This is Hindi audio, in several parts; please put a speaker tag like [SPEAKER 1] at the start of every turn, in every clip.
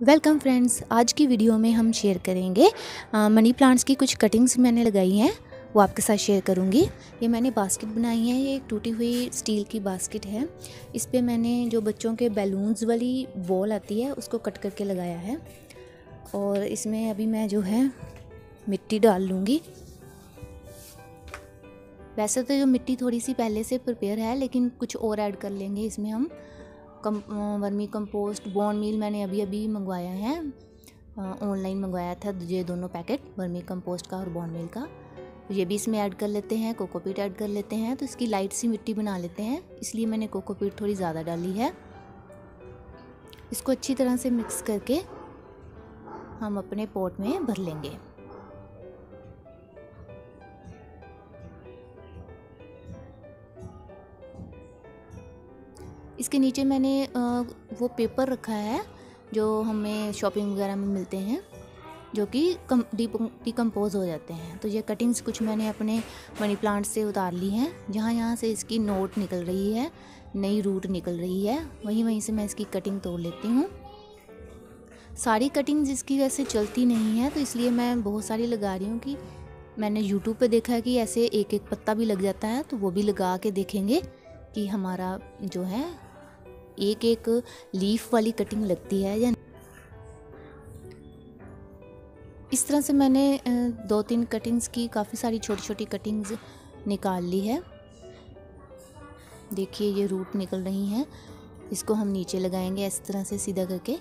[SPEAKER 1] वेलकम फ्रेंड्स आज की वीडियो में हम शेयर करेंगे मनी प्लांट्स की कुछ कटिंग्स मैंने लगाई हैं, वो आपके साथ शेयर करूँगी। ये मैंने बास्केट बनाई है, ये एक टूटी हुई स्टील की बास्केट है। इस पर मैंने जो बच्चों के बैलून्स वाली बॉल आती है, उसको कट करके लगाया है। और इसमें अभी मैं जो है, मिट्टी डाल लूँगी। वैसे तो जो मिट्टी थोड़ी सी पहले से प्रिपेयर है, लेकिन कुछ और ऐड कर लेंगे, इसमें हम कम वर्मी कंपोस्ट बॉन मील मैंने अभी अभी मंगवाया है। ऑनलाइन मंगवाया था ये दोनों पैकेट वर्मी कंपोस्ट का और बॉन मील का। ये भी इसमें ऐड कर लेते हैं कोकोपीट ऐड कर लेते हैं तो इसकी लाइट सी मिट्टी बना लेते हैं। इसलिए मैंने कोकोपीट थोड़ी ज़्यादा डाली है। इसको अच्छी तरह से मिक्स करके हम अपने पॉट में भर लेंगे। इसके नीचे मैंने वो पेपर रखा है, जो हमें शॉपिंग वगैरह में मिलते हैं, जो कि कम डिकम्पोज हो जाते हैं। तो ये कटिंग्स कुछ मैंने अपने मनी प्लांट से उतार ली हैं। जहाँ, यहाँ से इसकी नोट निकल रही है, नई रूट निकल रही है। वहीं वहीं से मैं इसकी कटिंग तोड़ लेती हूँ। सारी कटिंग्स इसकी वैसे चलती नहीं है तो इसलिए मैं बहुत सारी लगा रही हूँ कि मैंने यूट्यूब पे देखा है कि ऐसे एक एक पत्ता भी लग जाता है तो वो भी लगा के देखेंगे कि हमारा जो है एक एक लीफ वाली कटिंग लगती है या इस तरह से मैंने दो तीन कटिंग्स की, काफ़ी सारी छोटी छोटी कटिंग्स निकाल ली है। देखिए ये रूट निकल रही हैं। इसको हम नीचे लगाएँगे इस तरह से सीधा करके।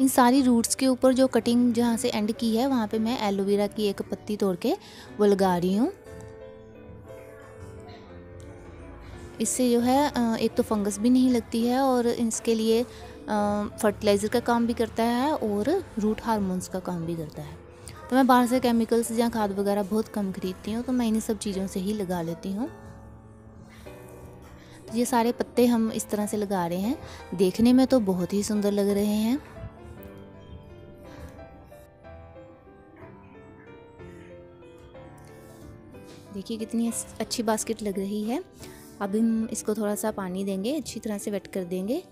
[SPEAKER 1] इन सारी रूट्स के ऊपर जो कटिंग जहाँ से एंड की है, वहाँ पे मैं एलोवेरा की एक पत्ती तोड़ के वो लगा रही हूँ। इससे जो है एक तो फंगस भी नहीं लगती है और इसके लिए फर्टिलाइज़र का काम भी करता है और रूट हार्मोन्स का काम भी करता है। तो मैं बाहर से केमिकल्स या खाद वगैरह बहुत कम खरीदती हूँ तो मैं इन्हीं सब चीज़ों से ही लगा लेती हूँ। तो ये सारे पत्ते हम इस तरह से लगा रहे हैं। देखने में तो बहुत ही सुंदर लग रहे हैं। देखिए कितनी अच्छी बास्केट लग रही है। अब हम इसको थोड़ा सा पानी देंगे, अच्छी तरह से वेट कर देंगे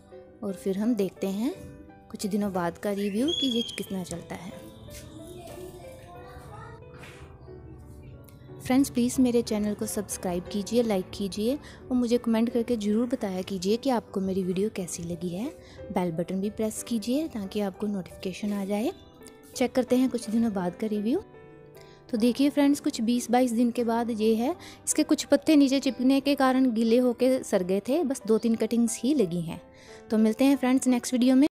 [SPEAKER 1] और फिर हम देखते हैं कुछ दिनों बाद का रिव्यू कि ये कितना चलता है। फ्रेंड्स, प्लीज़ मेरे चैनल को सब्सक्राइब कीजिए, लाइक कीजिए और मुझे कमेंट करके ज़रूर बताया कीजिए कि आपको मेरी वीडियो कैसी लगी है। बेल बटन भी प्रेस कीजिए ताकि आपको नोटिफिकेशन आ जाए। चेक करते हैं कुछ दिनों बाद का रिव्यू। तो देखिए फ्रेंड्स कुछ 20-22 दिन के बाद ये है, इसके कुछ पत्ते नीचे चिपकने के कारण गीले होके सर गए थे, बस दो तीन कटिंग्स ही लगी हैं। तो मिलते हैं फ्रेंड्स नेक्स्ट वीडियो में।